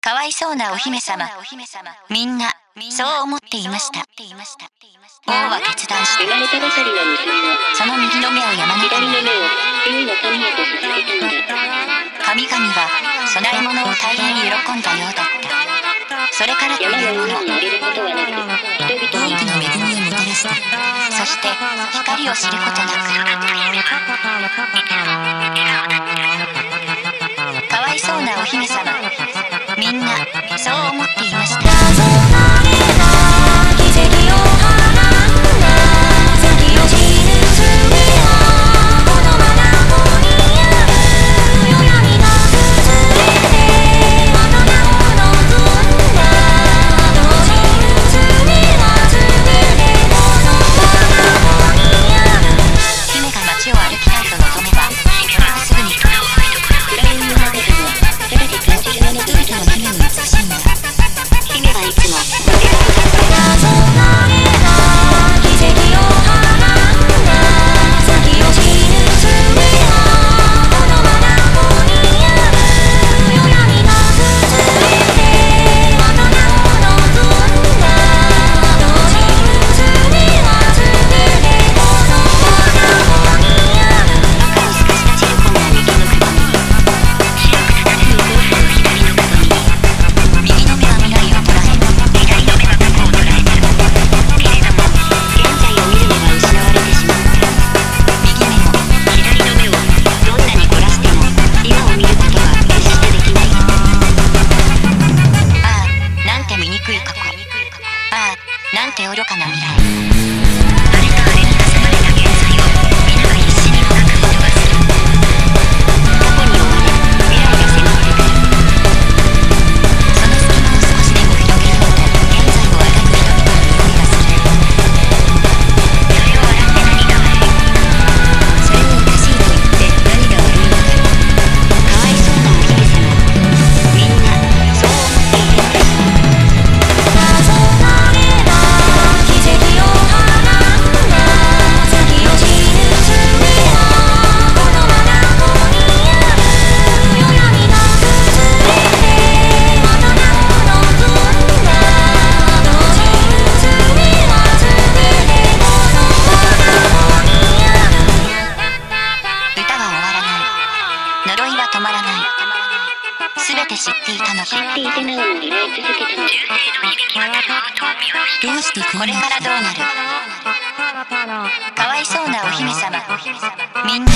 かわいそうなお姫様。みんなそう思っていました。王は決断して生まれた。ばかりの娘のその右の目を山左の形に目を竜の神へと捧げたのだ神々は供え物を大変喜んだようだった。それからというもの。の上にあげることはなく人多くの恵みをもたらした。そして光を知ることなく。かわいそうなお姫様。そう思っていまかな未来。は止まらない。全て知っていたの知っかていてなおも依頼続けたのだどうしてこれからどうなる？かわいそうなお姫様。みんな